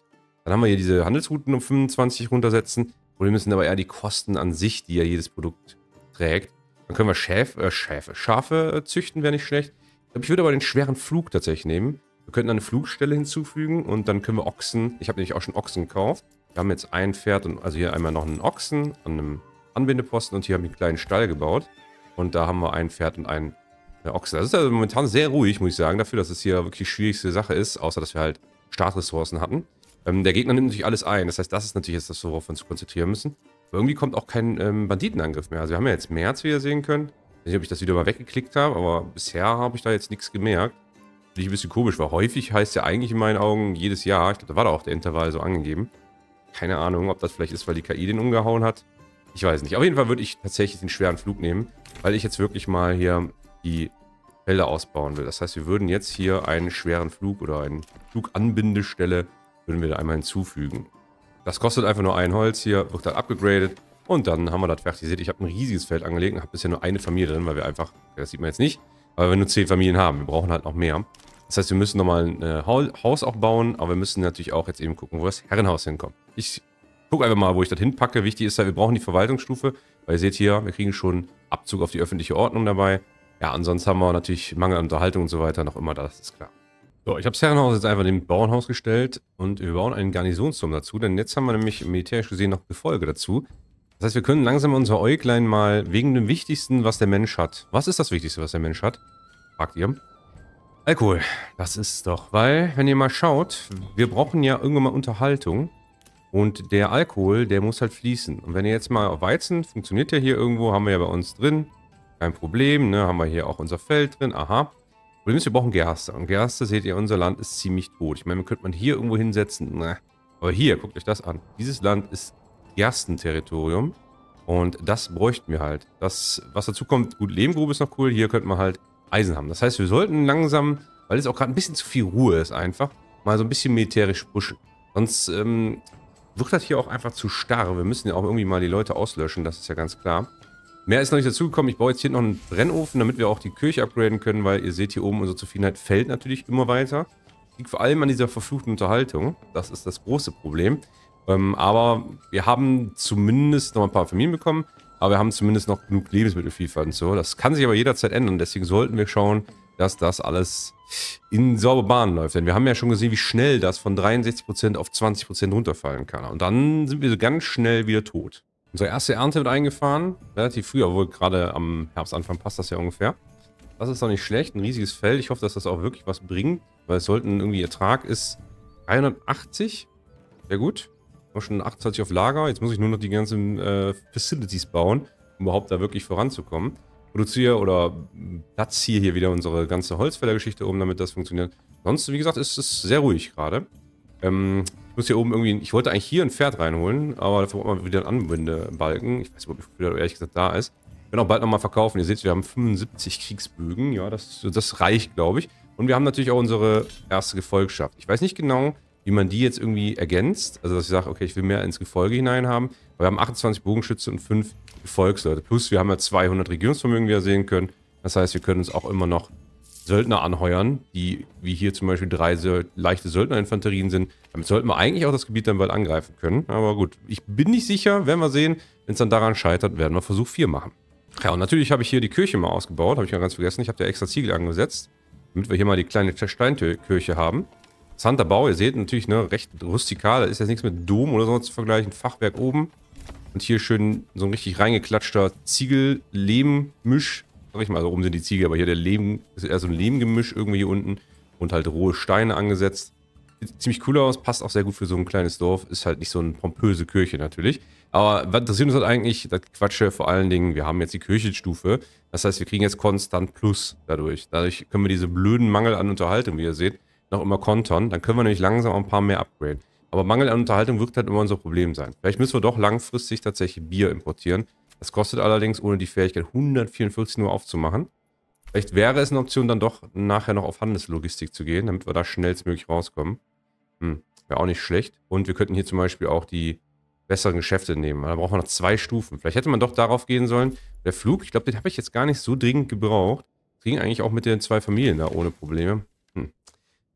Speaker 1: Dann haben wir hier diese Handelsrouten um 25 runtersetzen. Problem sind aber eher die Kosten an sich, die ja jedes Produkt trägt. Dann können wir Schäf, äh, Schäfe, Schafe äh, züchten, wäre nicht schlecht. Ich glaube, ich würde aber den schweren Flug tatsächlich nehmen. Wir könnten eine Flugstelle hinzufügen und dann können wir Ochsen. Ich habe nämlich auch schon Ochsen gekauft. Wir haben jetzt ein Pferd und also hier einmal noch einen Ochsen an einem Anbindeposten und hier haben wir einen kleinen Stall gebaut. Und da haben wir ein Pferd und einen der Ochse. Das ist also momentan sehr ruhig, muss ich sagen, dafür, dass es hier wirklich die schwierigste Sache ist, außer dass wir halt Startressourcen hatten. Ähm, der Gegner nimmt natürlich alles ein. Das heißt, das ist natürlich jetzt das, worauf wir uns konzentrieren müssen. Aber irgendwie kommt auch kein ähm, Banditenangriff mehr. Also wir haben ja jetzt März, wie ihr sehen könnt. Ich weiß nicht, ob ich das wieder mal weggeklickt habe, aber bisher habe ich da jetzt nichts gemerkt. Finde ich ein bisschen komisch, weil häufig heißt ja eigentlich in meinen Augen jedes Jahr, ich glaube, da war da auch der Intervall so angegeben. Keine Ahnung, ob das vielleicht ist, weil die KI den umgehauen hat. Ich weiß nicht. Auf jeden Fall würde ich tatsächlich den schweren Flug nehmen, weil ich jetzt wirklich mal hier die Felder ausbauen will. Das heißt, wir würden jetzt hier einen schweren Flug oder eine Fluganbindestelle würden wir da einmal hinzufügen. Das kostet einfach nur ein Holz hier, wird dann abgegradet und dann haben wir das fertig. Ihr seht, ich habe ein riesiges Feld angelegt und habe bisher nur eine Familie drin, weil wir einfach, das sieht man jetzt nicht, aber wir nur zehn Familien haben. Wir brauchen halt noch mehr. Das heißt, wir müssen nochmal ein äh, Haus auch bauen, aber wir müssen natürlich auch jetzt eben gucken, wo das Herrenhaus hinkommt. Ich gucke einfach mal, wo ich das hinpacke. Wichtig ist ja, wir brauchen die Verwaltungsstufe, weil ihr seht hier, wir kriegen schon Abzug auf die öffentliche Ordnung dabei. Ja, ansonsten haben wir natürlich Mangel an Unterhaltung und so weiter noch immer da, das ist klar. So, ich habe das Herrenhaus jetzt einfach dem Bauernhaus gestellt und wir bauen einen Garnisonsturm dazu, denn jetzt haben wir nämlich militärisch gesehen noch Gefolge dazu. Das heißt, wir können langsam unser Äuglein mal wegen dem Wichtigsten, was der Mensch hat. Was ist das Wichtigste, was der Mensch hat? Fragt ihr. Alkohol. Das ist doch, weil, wenn ihr mal schaut, wir brauchen ja irgendwann mal Unterhaltung. Und der Alkohol, der muss halt fließen. Und wenn ihr jetzt mal auf Weizen, funktioniert ja hier irgendwo, haben wir ja bei uns drin. Kein Problem, ne? Haben wir hier auch unser Feld drin. Aha. Problem ist, wir brauchen Gerste. Und Gerste, seht ihr, unser Land ist ziemlich tot. Ich meine, könnte man hier irgendwo hinsetzen. Ne. Aber hier, guckt euch das an. Dieses Land ist Gerstenterritorium. Und das bräuchten wir halt. Das, was dazu kommt, gut, Lehmgrube ist noch cool. Hier könnte man halt Eisen haben. Das heißt, wir sollten langsam, weil es auch gerade ein bisschen zu viel Ruhe ist einfach, mal so ein bisschen militärisch pushen. Sonst ähm, wird das hier auch einfach zu starr. Wir müssen ja auch irgendwie mal die Leute auslöschen, das ist ja ganz klar. Mehr ist noch nicht dazugekommen. Ich baue jetzt hier noch einen Brennofen, damit wir auch die Kirche upgraden können, weil ihr seht hier oben, unsere Zufriedenheit fällt natürlich immer weiter. Liegt vor allem an dieser verfluchten Unterhaltung. Das ist das große Problem. Ähm, aber wir haben zumindest noch ein paar Familien bekommen, aber wir haben zumindest noch genug Lebensmittelvielfalt und so. Das kann sich aber jederzeit ändern. Deswegen sollten wir schauen, dass das alles in saubere Bahnen läuft. Denn wir haben ja schon gesehen, wie schnell das von 63% auf 20% runterfallen kann. Und dann sind wir so ganz schnell wieder tot. Unsere erste Ernte wird eingefahren. Relativ früh, obwohl gerade am Herbstanfang passt das ja ungefähr. Das ist doch nicht schlecht. Ein riesiges Feld. Ich hoffe, dass das auch wirklich was bringt. Weil es sollten irgendwie Ertrag ist 380. Sehr gut. Ich habe schon 28 auf Lager. Jetzt muss ich nur noch die ganzen äh, Facilities bauen, um überhaupt da wirklich voranzukommen. Produziere oder platziere hier wieder unsere ganze Holzfällergeschichte um, damit das funktioniert. Sonst, wie gesagt, ist es sehr ruhig gerade. Ähm, ich muss hier oben irgendwie, ich wollte eigentlich hier ein Pferd reinholen, aber dafür braucht man wieder einen Anbindebalken. Ich weiß nicht, wie viel ehrlich gesagt da ist. Ich werde auch bald nochmal verkaufen. Ihr seht, wir haben 75 Kriegsbögen. Ja, das, das reicht, glaube ich. Und wir haben natürlich auch unsere erste Gefolgschaft. Ich weiß nicht genau, wie man die jetzt irgendwie ergänzt. Also, dass ich sage, okay, ich will mehr ins Gefolge hinein haben. Aber wir haben 28 Bogenschütze und 5 Gefolgsleute. Plus, wir haben ja 200 Regierungsvermögen, wie wir sehen können. Das heißt, wir können uns auch immer noch Söldner anheuern, die wie hier zum Beispiel drei leichte Söldnerinfanterien sind. Damit sollten wir eigentlich auch das Gebiet dann bald angreifen können. Aber gut, ich bin nicht sicher, werden wir sehen. Wenn es dann daran scheitert, werden wir Versuch 4 machen. Ja, und natürlich habe ich hier die Kirche mal ausgebaut, habe ich ja ganz vergessen. Ich habe da extra Ziegel angesetzt, damit wir hier mal die kleine Steinkirche haben. Interessanter Bau, ihr seht natürlich, ne, recht rustikal. Da ist jetzt nichts mit Dom oder so zu vergleichen. Fachwerk oben. Und hier schön so ein richtig reingeklatschter Ziegel-Lehm-Misch. Sag ich mal, also oben sind die Ziegel, aber hier der Lehm, ist eher so ein Lehmgemisch irgendwie hier unten. Und halt rohe Steine angesetzt. Sieht ziemlich cool aus, passt auch sehr gut für so ein kleines Dorf. Ist halt nicht so eine pompöse Kirche natürlich. Aber was interessiert uns halt eigentlich, das Quatsche vor allen Dingen, wir haben jetzt die Kirchenstufe. Das heißt, wir kriegen jetzt konstant Plus dadurch. Dadurch können wir diese blöden Mangel an Unterhaltung, wie ihr seht, noch immer kontern. Dann können wir nämlich langsam ein paar mehr upgraden. Aber Mangel an Unterhaltung wird halt immer unser Problem sein. Vielleicht müssen wir doch langfristig tatsächlich Bier importieren. Das kostet allerdings ohne die Fähigkeit 144 nur aufzumachen. Vielleicht wäre es eine Option, dann doch nachher noch auf Handelslogistik zu gehen, damit wir da schnellstmöglich rauskommen. Hm, wäre auch nicht schlecht. Und wir könnten hier zum Beispiel auch die besseren Geschäfte nehmen. Da brauchen wir noch zwei Stufen. Vielleicht hätte man doch darauf gehen sollen. Der Flug, ich glaube, den habe ich jetzt gar nicht so dringend gebraucht. Das ging eigentlich auch mit den zwei Familien da ohne Probleme.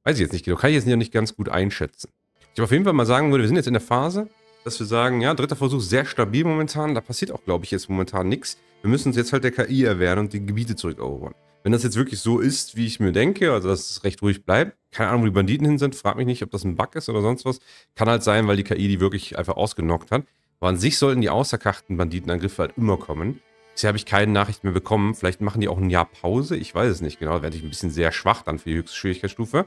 Speaker 1: Weiß ich jetzt nicht genau. Kann ich jetzt nicht ganz gut einschätzen. Ich auf jeden Fall mal sagen würde, wir sind jetzt in der Phase, dass wir sagen, ja, dritter Versuch sehr stabil momentan. Da passiert auch, glaube ich, jetzt momentan nichts. Wir müssen uns jetzt halt der KI erwehren und die Gebiete zurückerobern. Wenn das jetzt wirklich so ist, wie ich mir denke, also dass es recht ruhig bleibt, keine Ahnung, wo die Banditen hin sind, frag mich nicht, ob das ein Bug ist oder sonst was. Kann halt sein, weil die KI die wirklich einfach ausgenockt hat. Aber an sich sollten die außerkarten Banditenangriffe halt immer kommen. Bisher habe ich keine Nachricht mehr bekommen. Vielleicht machen die auch ein Jahr Pause. Ich weiß es nicht genau. Da werde ich ein bisschen sehr schwach dann für die höchste Schwierigkeitsstufe.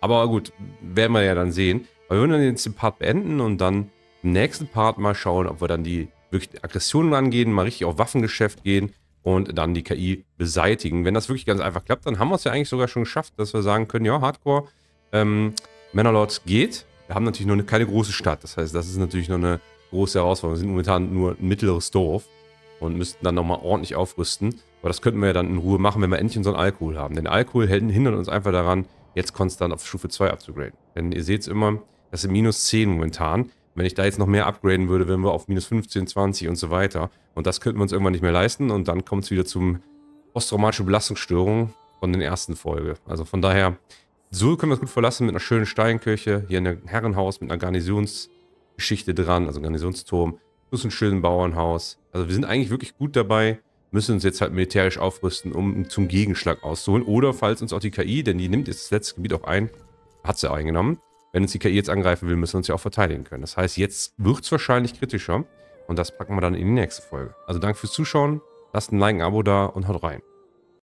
Speaker 1: Aber gut, werden wir ja dann sehen. Aber wir würden dann jetzt den Part beenden und dann im nächsten Part mal schauen, ob wir dann die wirklich Aggressionen angehen, mal richtig auf Waffengeschäft gehen und dann die KI beseitigen. Wenn das wirklich ganz einfach klappt, dann haben wir es ja eigentlich sogar schon geschafft, dass wir sagen können, ja, Hardcore, ähm, Mannerlords geht. Wir haben natürlich noch eine, keine große Stadt. Das heißt, das ist natürlich noch eine große Herausforderung. Wir sind momentan nur ein mittleres Dorf und müssten dann nochmal ordentlich aufrüsten. Aber das könnten wir ja dann in Ruhe machen, wenn wir endlich unseren Alkohol haben. Denn Alkohol hindert uns einfach daran, jetzt konstant auf Stufe 2 abzugraden. Denn ihr seht es immer, das sind minus 10 momentan. Wenn ich da jetzt noch mehr upgraden würde, wären wir auf minus 15, 20 und so weiter. Und das könnten wir uns irgendwann nicht mehr leisten. Und dann kommt es wieder zum posttraumatische Belastungsstörung von den ersten Folge. Also von daher, so können wir es gut verlassen mit einer schönen Steinkirche, hier ein Herrenhaus mit einer Garnisonsgeschichte dran, also Garnisonsturm, plus ein schönen Bauernhaus. Also wir sind eigentlich wirklich gut dabei, müssen uns jetzt halt militärisch aufrüsten, um zum Gegenschlag auszuholen. Oder falls uns auch die KI, denn die nimmt jetzt das letzte Gebiet auch ein, hat sie eingenommen, wenn uns die KI jetzt angreifen will, müssen wir uns ja auch verteidigen können. Das heißt, jetzt wird es wahrscheinlich kritischer. Und das packen wir dann in die nächste Folge. Also danke fürs Zuschauen, lasst ein Like, ein Abo da und haut rein.